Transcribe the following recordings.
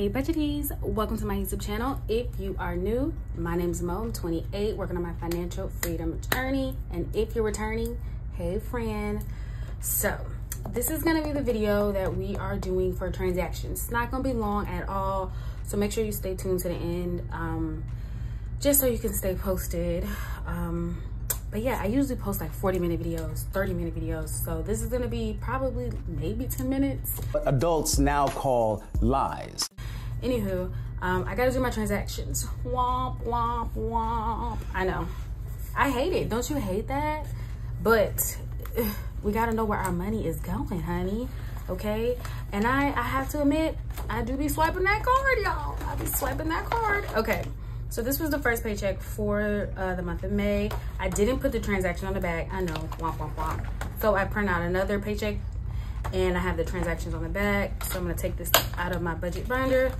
Hey budgeties, welcome to my YouTube channel. If you are new, my name is Moe, I'm 28, working on my financial freedom journey. And if you're returning, hey friend. So this is gonna be the video that we are doing for transactions. It's not gonna be long at all, so make sure you stay tuned to the end, um, just so you can stay posted. Um, but yeah, I usually post like 40 minute videos, 30 minute videos. So this is gonna be probably maybe 10 minutes. What adults now call lies. Anywho, um, I gotta do my transactions. Womp, womp, womp. I know. I hate it. Don't you hate that? But we gotta know where our money is going, honey. Okay? And I, I have to admit, I do be swiping that card, y'all. I be swiping that card. Okay. So this was the first paycheck for uh, the month of May. I didn't put the transaction on the back. I know, womp, womp, womp. So I print out another paycheck and I have the transactions on the back. So I'm gonna take this out of my budget binder.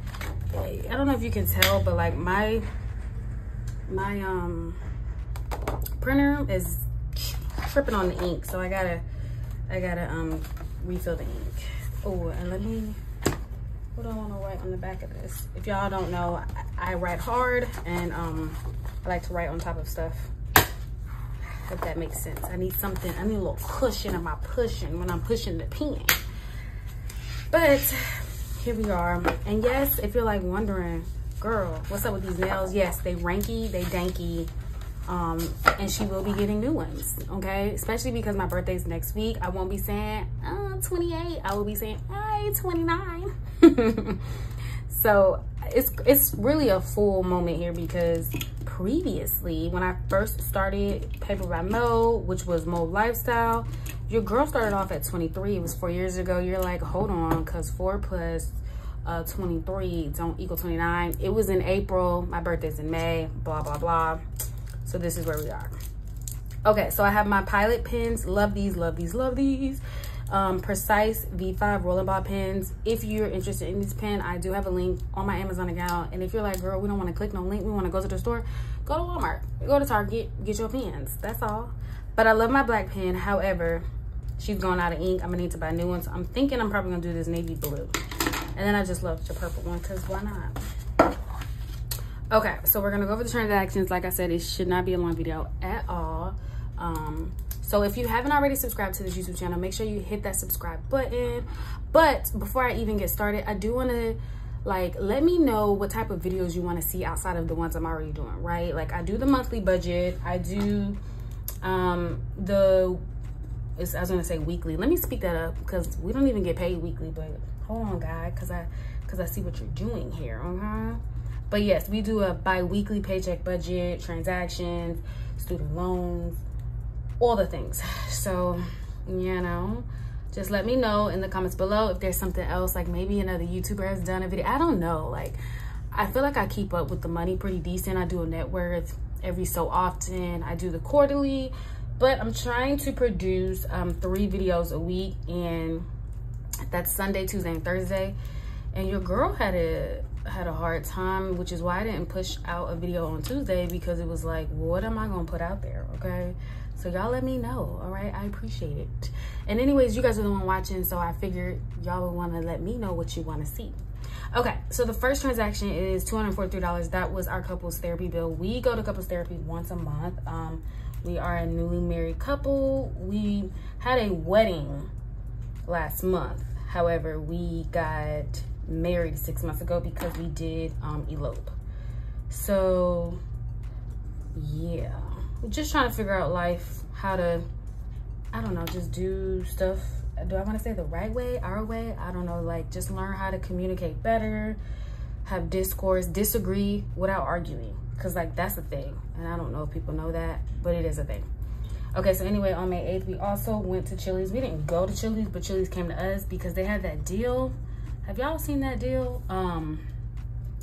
I don't know if you can tell, but like my, my um printer is tripping on the ink. So I gotta, I gotta um refill the ink. Oh, and let me, what do I wanna write on the back of this? If y'all don't know, I, I write hard and um I like to write on top of stuff if that makes sense. I need something, I need a little cushion in my pushing when I'm pushing the pen. But here we are. And yes, if you're like wondering, girl, what's up with these nails? Yes, they ranky, they danky. Um, and she will be getting new ones, okay? Especially because my birthday's next week. I won't be saying, uh, 28. I will be saying, hey, 29. so it's it's really a full moment here because previously when I first started Paper by Moe, which was Moe Lifestyle, your girl started off at 23. It was four years ago. You're like, hold on, because four plus uh, 23 don't equal 29. It was in April. My birthday's in May, blah, blah, blah. So this is where we are. Okay, so I have my Pilot pens. Love these, love these, love these um, Precise V5 rolling ball pens. If you're interested in this pen, I do have a link on my Amazon account. And if you're like, girl, we don't want to click no link, we want to go to the store, go to Walmart, go to Target, get your pens. That's all. But I love my black pen. However, she's going out of ink. I'm gonna need to buy new ones. I'm thinking I'm probably gonna do this navy blue. And then I just love the purple one because why not? Okay, so we're gonna go over the transactions. Like I said, it should not be a long video at all. Um, so if you haven't already subscribed to this YouTube channel, make sure you hit that subscribe button. But before I even get started, I do want to like let me know what type of videos you want to see outside of the ones I'm already doing, right? Like I do the monthly budget, I do um the it's, I was gonna say weekly. Let me speak that up because we don't even get paid weekly, but hold on guy, cause I cause I see what you're doing here, okay? But yes, we do a bi-weekly paycheck budget, transactions, student loans, all the things. So, you know, just let me know in the comments below if there's something else, like maybe another YouTuber has done a video. I don't know. Like, I feel like I keep up with the money pretty decent. I do a net worth every so often. I do the quarterly, but I'm trying to produce um, three videos a week and that's Sunday, Tuesday, and Thursday. And your girl had a had a hard time, which is why I didn't push out a video on Tuesday because it was like, what am I gonna put out there, okay? So y'all let me know, all right? I appreciate it. And anyways, you guys are the one watching, so I figured y'all would wanna let me know what you wanna see. Okay, so the first transaction is $243. That was our couples therapy bill. We go to couples therapy once a month. Um, we are a newly married couple. We had a wedding last month. However, we got married six months ago because we did um, elope. So, yeah just trying to figure out life, how to, I don't know, just do stuff. Do I want to say the right way, our way? I don't know, like just learn how to communicate better, have discourse, disagree without arguing. Cause like that's a thing. And I don't know if people know that, but it is a thing. Okay, so anyway, on May 8th, we also went to Chili's. We didn't go to Chili's, but Chili's came to us because they had that deal. Have y'all seen that deal? Um,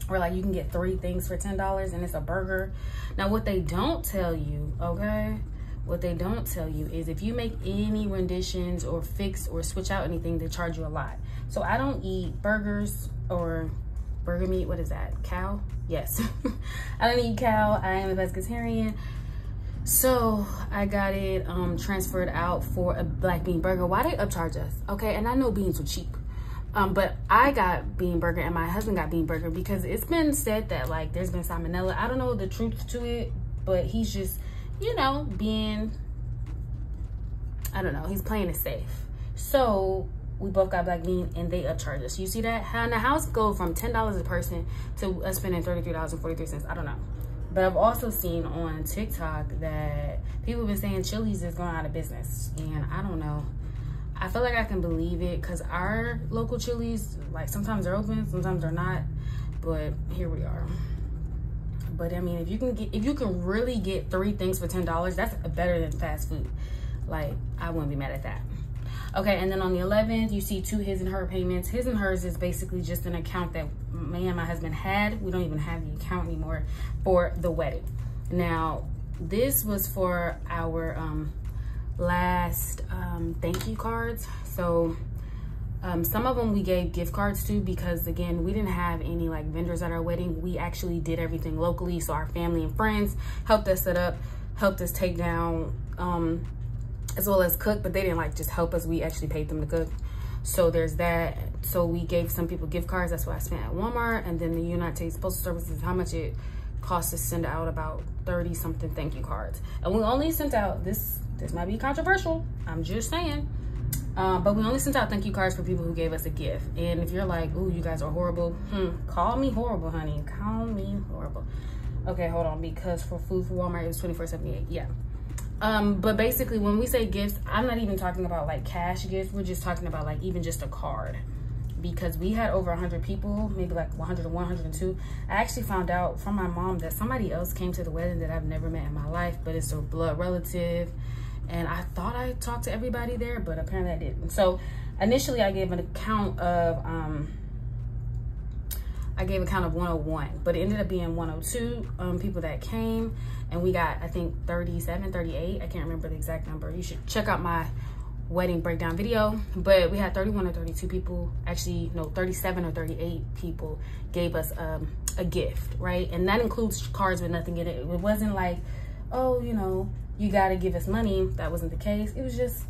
where like you can get three things for $10 and it's a burger. Now what they don't tell you, okay? What they don't tell you is if you make any renditions or fix or switch out anything, they charge you a lot. So I don't eat burgers or burger meat. What is that? Cow? Yes. I don't eat cow. I am a pescatarian. So I got it um, transferred out for a black bean burger. Why they upcharge us? Okay, and I know beans were cheap Um, but I got bean burger and my husband got bean burger because it's been said that like there's been salmonella. I don't know the truth to it, but he's just, you know, being, I don't know, he's playing it safe. So we both got black bean and they upcharge us. You see that? How the house go from $10 a person to us spending $33.43. I don't know. But I've also seen on TikTok that people have been saying Chili's is going out of business. And I don't know. I feel like I can believe it because our local Chili's, like sometimes they're open, sometimes they're not. But here we are. But I mean, if you can get, if you can really get three things for ten dollars, that's better than fast food. Like I wouldn't be mad at that. Okay, and then on the 11th, you see two his and her payments. His and hers is basically just an account that me and my husband had. We don't even have the account anymore for the wedding. Now, this was for our um, last um, thank you cards. So um, some of them we gave gift cards to because again, we didn't have any like vendors at our wedding. We actually did everything locally. So our family and friends helped us set up, helped us take down, um, as well as cook, but they didn't like just help us. We actually paid them to cook. So there's that. So we gave some people gift cards. That's what I spent at Walmart. And then the United States Postal Service is how much it cost to send out about 30 something thank you cards. And we only sent out this this might be controversial. I'm just saying. Um, but we only sent out thank you cards for people who gave us a gift. And if you're like, ooh, you guys are horrible, hmm, call me horrible, honey. Call me horrible. Okay, hold on. Because for food for Walmart, it was twenty four seventy eight. Yeah. Um, but basically, when we say gifts, I'm not even talking about like cash gifts. We're just talking about like even just a card. Because we had over 100 people, maybe like 100 or 102. I actually found out from my mom that somebody else came to the wedding that I've never met in my life, but it's a blood relative and I thought I talked to everybody there, but apparently I didn't. So initially I gave an account of, um, I gave a count of 101, but it ended up being 102 um, people that came and we got, I think 37, 38. I can't remember the exact number. You should check out my wedding breakdown video, but we had 31 or 32 people, actually no, 37 or 38 people gave us um, a gift, right? And that includes cards with nothing in it. It wasn't like, oh, you know, you got to give us money. That wasn't the case. It was just,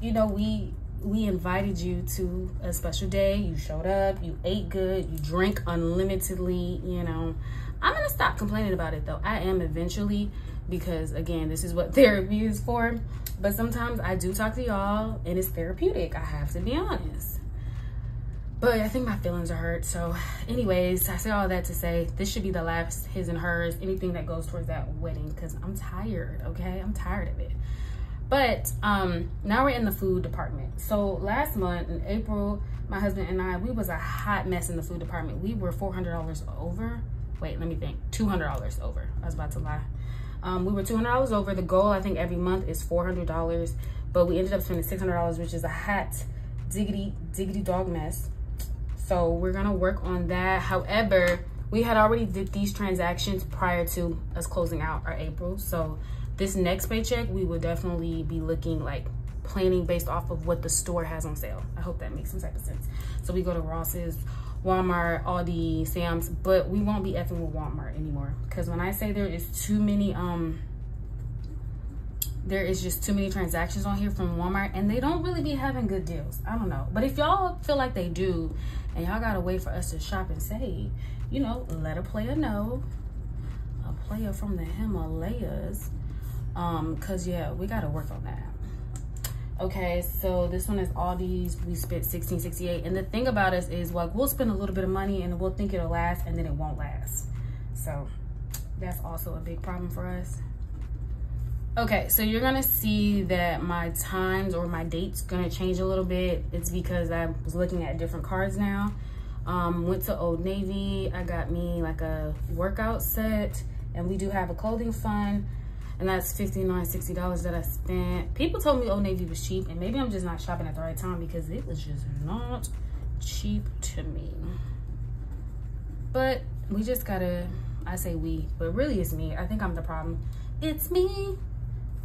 you know, we we invited you to a special day. You showed up, you ate good, you drank unlimitedly, you know. I'm going to stop complaining about it though. I am eventually because again, this is what therapy is for. But sometimes I do talk to y'all and it's therapeutic. I have to be honest. But I think my feelings are hurt. So anyways, I say all that to say this should be the last his and hers, anything that goes towards that wedding because I'm tired, okay? I'm tired of it. But um, now we're in the food department. So last month in April, my husband and I, we was a hot mess in the food department. We were $400 over. Wait, let me think. $200 over. I was about to lie. Um, we were $200 over. The goal, I think, every month is $400. But we ended up spending $600, which is a hot diggity, diggity dog mess. So we're gonna work on that. However, we had already did these transactions prior to us closing out our April. So this next paycheck, we will definitely be looking like planning based off of what the store has on sale. I hope that makes some type of sense. So we go to Ross's, Walmart, Aldi, Sam's, but we won't be effing with Walmart anymore. Because when I say there is too many, um, there is just too many transactions on here from Walmart and they don't really be having good deals. I don't know. But if y'all feel like they do and y'all gotta wait for us to shop and save, you know, let a player know. A player from the Himalayas. Um, cause yeah, we gotta work on that. Okay, so this one is Aldi's. We spent 1668. And the thing about us is like we'll spend a little bit of money and we'll think it'll last and then it won't last. So that's also a big problem for us. Okay, so you're gonna see that my times or my dates gonna change a little bit. It's because I was looking at different cards now. Um, went to Old Navy. I got me like a workout set and we do have a clothing fund and that's $59, $60 that i spent people told me old navy was cheap and maybe i'm just not shopping at the right time because it was just not cheap to me but we just gotta i say we but really it's me i think i'm the problem it's me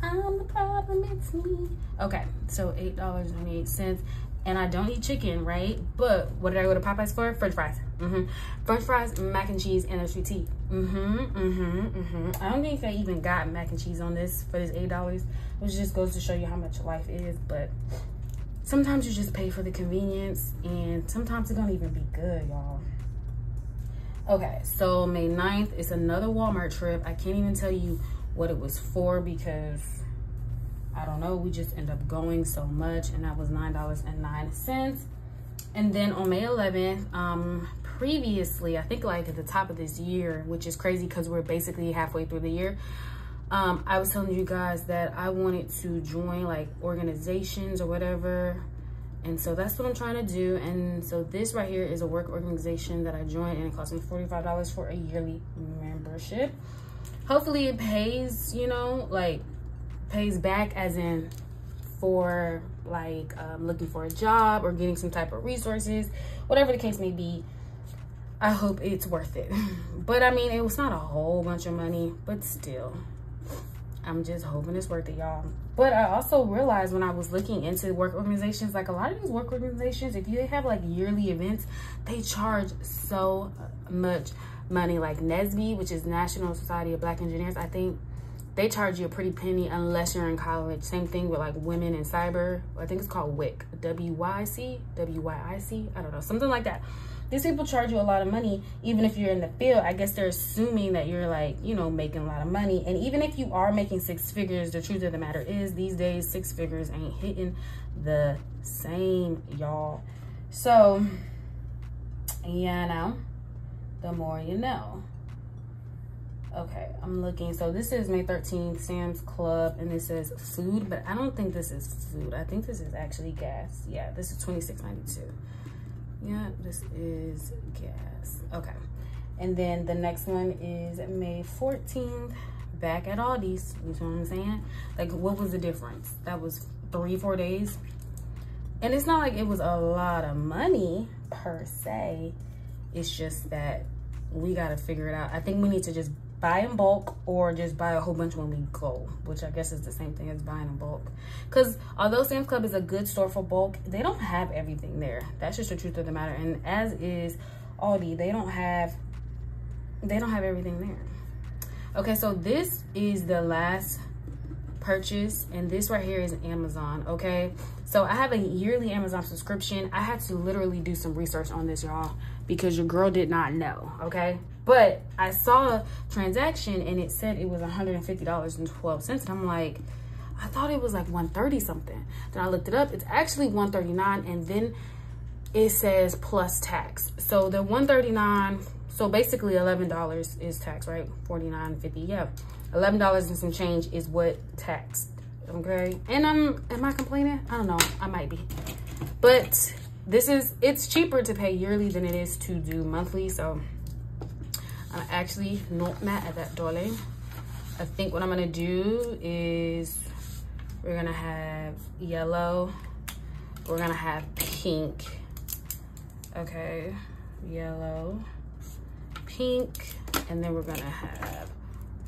I'm the problem, it's me. Okay, so $8.28. And I don't eat chicken, right? But what did I go to Popeyes for? French fries. Mm-hmm. French fries, mac and cheese, and a sweet tea. Mm-hmm, mm-hmm, mm-hmm. I don't think I even got mac and cheese on this for this $8, which just goes to show you how much life is. But sometimes you just pay for the convenience and sometimes it don't even be good, y'all. Okay, so May 9th is another Walmart trip. I can't even tell you what it was for because I don't know. We just end up going so much and that was $9.09. And then on May 11th, um, previously, I think like at the top of this year, which is crazy because we're basically halfway through the year, um, I was telling you guys that I wanted to join like organizations or whatever. And so that's what I'm trying to do. And so this right here is a work organization that I joined and it cost me $45 for a yearly membership. Hopefully it pays, you know, like pays back as in for like um, looking for a job or getting some type of resources, whatever the case may be. I hope it's worth it. But I mean, it was not a whole bunch of money, but still. I'm just hoping it's worth it, y'all. But I also realized when I was looking into work organizations, like a lot of these work organizations, if you have like yearly events, they charge so much money. Like NSBE, which is National Society of Black Engineers, I think they charge you a pretty penny unless you're in college. Same thing with like women in cyber. I think it's called WIC, W-Y-C, W-Y-I-C, I don't know, something like that these people charge you a lot of money even if you're in the field i guess they're assuming that you're like you know making a lot of money and even if you are making six figures the truth of the matter is these days six figures ain't hitting the same y'all so yeah now the more you know. Okay i'm looking. So this is may 13th sam's club and this says food but i don't think this is food. I think this is actually gas. Yeah this is 26.92 yeah this is gas. Okay. And then the next one is may 14th back at aldi's. You know what i'm saying? Like what was the difference? That was three four days? And it's not like it was a lot of money per se. It's just that we got to figure it out i think we need to just buy in bulk or just buy a whole bunch when we go, which I guess is the same thing as buying in bulk. Because although Sam's Club is a good store for bulk, they don't have everything there. That's just the truth of the matter. And as is Aldi, they don't have they don't have everything there. Okay, so this is the last purchase and this right here is Amazon, okay? So I have a yearly Amazon subscription. I had to literally do some research on this, y'all, because your girl did not know, okay? But I saw a transaction and it said it was $150.12. And I'm like, I thought it was like 130 something. Then I looked it up. It's actually 139 and then it says plus tax. So the 139, so basically $11 is tax, right? 49.50. Yeah. $11 and some change is what taxed. Okay. And I'm am I complaining? I don't know. I might be. But this is it's cheaper to pay yearly than it is to do monthly. So I'm actually not mad at that, darling. I think what I'm gonna do is we're gonna have yellow, we're gonna have pink, okay, yellow, pink, and then we're gonna have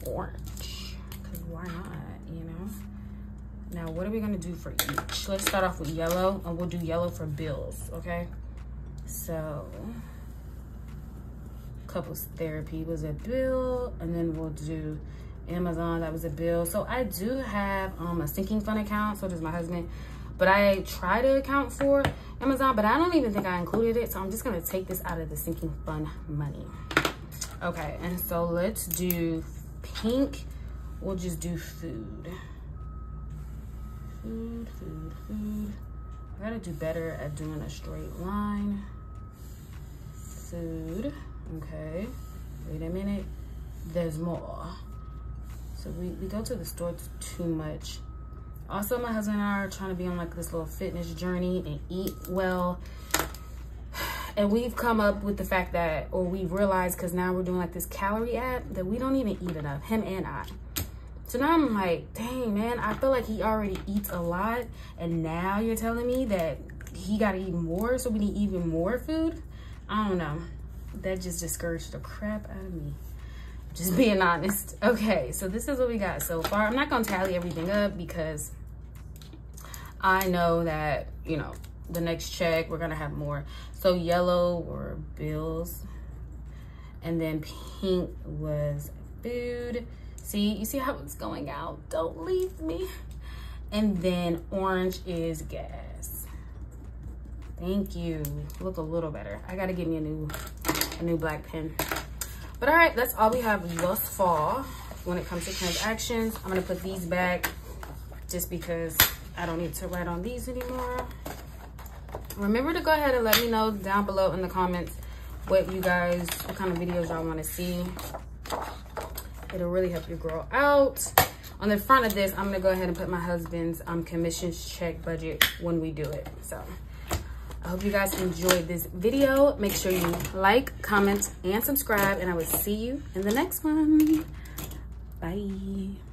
orange, because why not? Now, what are we gonna do for each? Let's start off with yellow, and we'll do yellow for bills, okay? So, couples therapy was a bill and then we'll do amazon that was a bill so i do have um a sinking fund account so does my husband but i try to account for amazon but i don't even think i included it so i'm just to take this out of the sinking fund money okay and so let's do pink we'll just do food food food food. I gotta do better at doing a straight line. Food okay. Wait a minute. There's more. So we, we go to the store too much. Also my husband and i are trying to be on like this little fitness journey and eat well. And we've come up with the fact that or we've realized because now we're doing like this calorie app that we don't even eat enough him and i so now i'm like dang man i feel like he already eats a lot and now you're telling me that he got to eat more so we need even more food? I don't know. That just discouraged the crap out of me. Just being honest. Okay so this is what we got so far. I'm not gonna tally everything up because i know that you know the next check we're gonna have more. So yellow were bills and then pink was food see you see how it's going out don't leave me and then orange is gas Thank you. Look a little better. I gotta get me a new, a new black pen. But all right, that's all we have thus far when it comes to transactions. I'm gonna put these back just because I don't need to write on these anymore. Remember to go ahead and let me know down below in the comments what you guys, what kind of videos y'all wanna see. It'll really help you grow out. On the front of this, I'm gonna go ahead and put my husband's um, commissions check budget when we do it. So I hope you guys enjoyed this video. Make sure you like, comment, and subscribe, and I will see you in the next one. Bye.